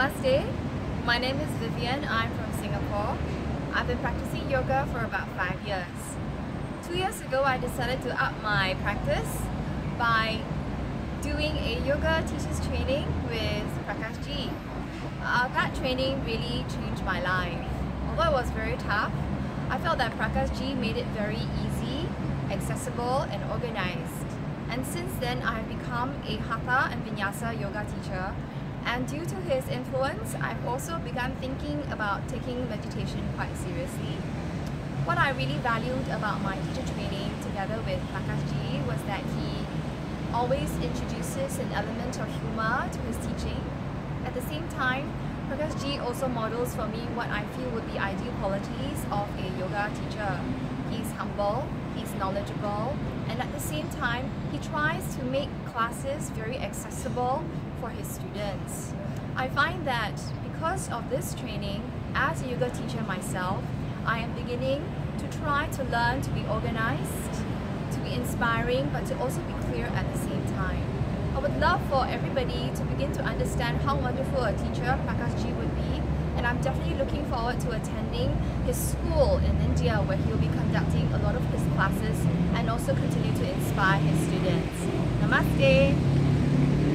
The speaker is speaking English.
Namaste. My name is Vivenne. I'm from Singapore. I've been practicing yoga for about five years. Two years ago, I decided to up my practice by doing a yoga teacher's training with Prakash Ji. Uh, that training really changed my life. Although it was very tough, I felt that Prakash Ji made it very easy, accessible and organized. And since then, I have become a Hatha and Vinyasa yoga teacher and due to his influence, I've also begun thinking about taking meditation quite seriously. What I really valued about my teacher training together with Prakash Ji was that he always introduces an element of humor to his teaching. At the same time, Prakash Ji also models for me what I feel would be ideal qualities of a yoga teacher. He's humble, knowledgeable, and at the same time, he tries to make classes very accessible for his students. I find that because of this training, as a yoga teacher myself, I am beginning to try to learn to be organized, to be inspiring, but to also be clear at the same time. I would love for everybody to begin to understand how wonderful a teacher Prakash Ji would be and I'm definitely looking forward to attending his school in India where he will be conducting a lot of his classes and also continue to inspire his students. Namaste!